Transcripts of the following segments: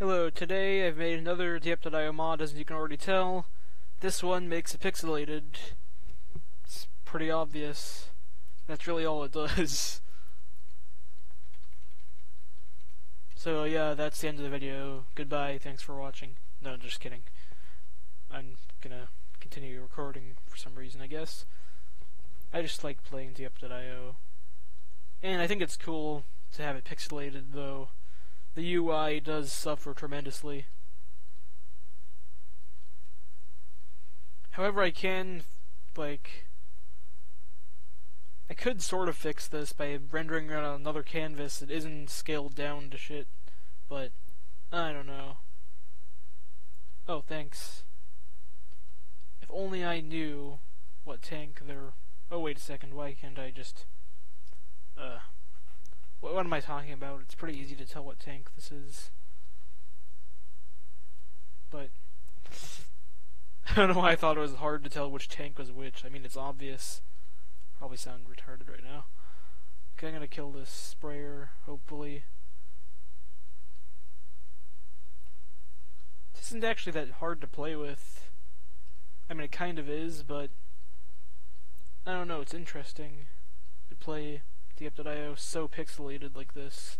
Hello, today I've made another Diep.io mod, as you can already tell. This one makes it pixelated. It's pretty obvious. That's really all it does. So yeah, that's the end of the video. Goodbye, thanks for watching. No, just kidding. I'm gonna continue recording for some reason, I guess. I just like playing Diep.io. And I think it's cool to have it pixelated, though the UI does suffer tremendously. However, I can, like, I could sort of fix this by rendering on another canvas that isn't scaled down to shit, but I don't know. Oh, thanks. If only I knew what tank they're... Oh, wait a second, why can't I just... Uh... What, am I talking about? It's pretty easy to tell what tank this is. But... I don't know why I thought it was hard to tell which tank was which. I mean, it's obvious. Probably sound retarded right now. Okay, I'm gonna kill this sprayer, hopefully. This isn't actually that hard to play with. I mean, it kind of is, but... I don't know, it's interesting to play Diep.io so pixelated like this.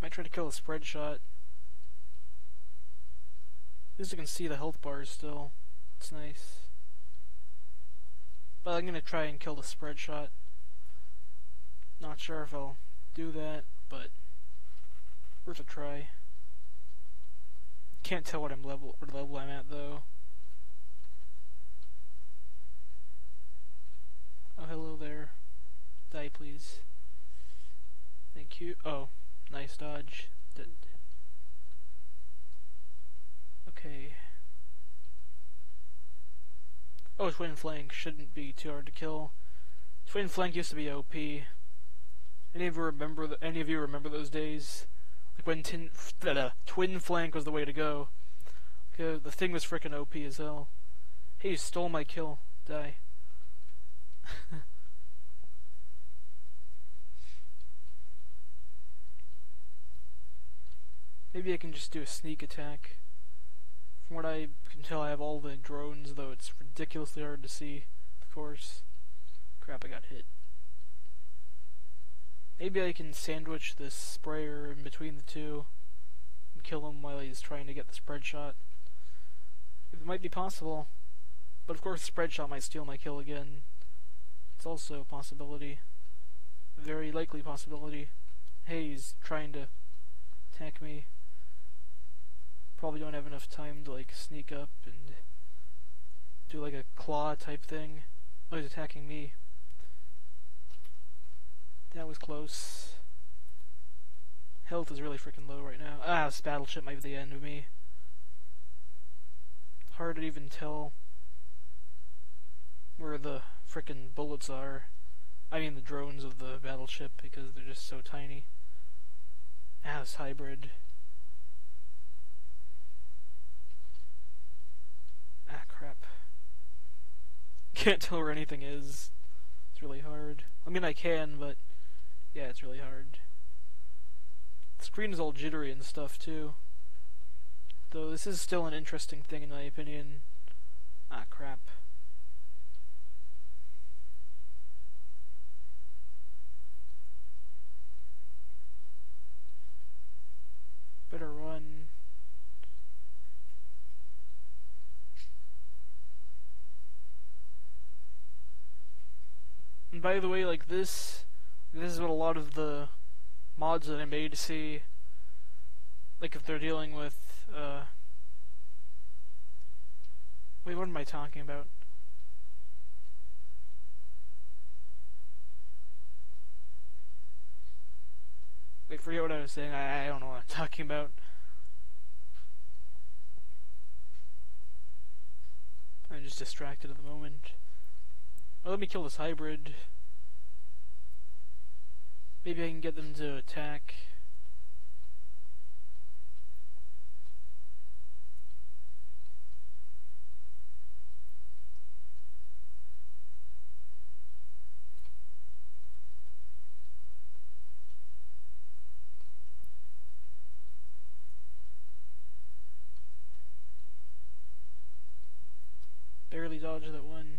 Might try to kill a spread shot. At least I can see the health bars still. It's nice. But I'm gonna try and kill the spread shot. Not sure if I'll do that, but worth a try. Can't tell what I'm level what level I'm at though. Oh, hello there. Die, please. Thank you. Oh, nice dodge. Okay. Oh, Twin Flank shouldn't be too hard to kill. Twin Flank used to be OP. Any of you remember? The, any of you remember those days? Like when tin, uh, Twin Flank was the way to go. Okay, the thing was freaking OP as hell. Hey, you stole my kill. Die. Maybe I can just do a sneak attack. From what I can tell, I have all the drones, though it's ridiculously hard to see, of course. Crap, I got hit. Maybe I can sandwich this sprayer in between the two and kill him while he's trying to get the spread shot. It might be possible. But of course, the spread shot might steal my kill again. It's also a possibility. A very likely possibility. Hey, he's trying to attack me. Probably don't have enough time to like sneak up and do like a claw type thing. Oh, he's attacking me. That was close. Health is really freaking low right now. Ah, this battleship might be the end of me. Hard to even tell where the frickin' bullets are. I mean the drones of the battleship because they're just so tiny. This hybrid. Ah, crap. Can't tell where anything is. It's really hard. I mean, I can, but yeah, it's really hard. The screen is all jittery and stuff, too. Though this is still an interesting thing in my opinion. Ah, crap. By the way, like this, this is what a lot of the mods that I made to see, like if they're dealing with, uh, wait, what am I talking about? Wait, forget what I was saying. I, I don't know what I'm talking about. I'm just distracted at the moment. Oh, let me kill this hybrid. Maybe I can get them to attack. Barely dodged that one.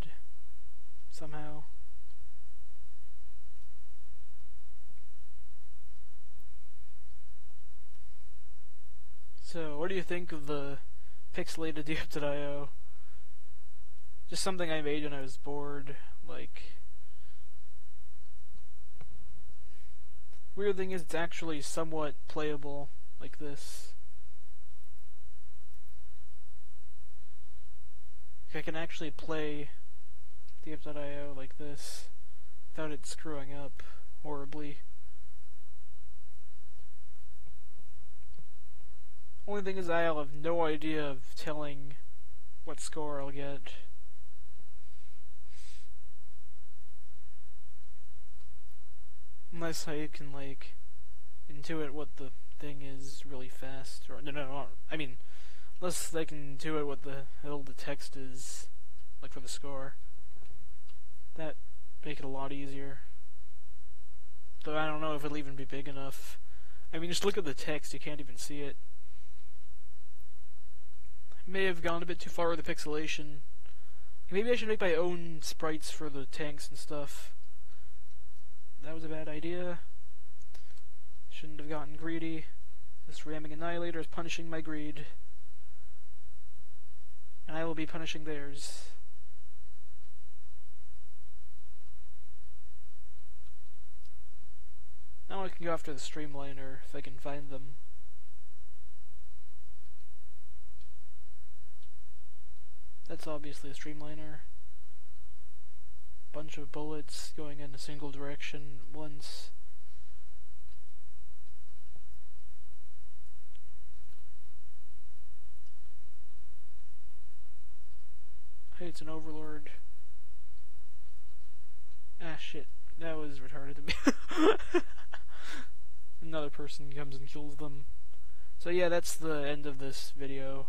Dead. Somehow. So, what do you think of the pixelated Diep.io? Just something I made when I was bored, like... Weird thing is, it's actually somewhat playable, like this. I can actually play Diep.io like this without it screwing up horribly. Only thing is I'll have no idea of telling what score I'll get. Unless I can, like, intuit what the thing is really fast. Or, no, no, no, I mean, unless I can intuit what the hell the text is, like for the score. That make it a lot easier. Though I don't know if it'll even be big enough. I mean, just look at the text, you can't even see it may have gone a bit too far with the pixelation. Maybe I should make my own sprites for the tanks and stuff. That was a bad idea. Shouldn't have gotten greedy. This ramming annihilator is punishing my greed. And I will be punishing theirs. Now I can go after the streamliner if I can find them. That's obviously a streamliner. Bunch of bullets going in a single direction once. Hey, it's an overlord. Ah, shit. That was retarded to me. Another person comes and kills them. So yeah, that's the end of this video.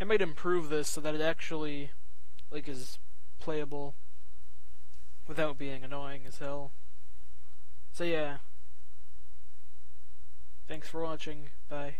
I might improve this so that it actually, like, is playable without being annoying as hell. So yeah. Thanks for watching. Bye.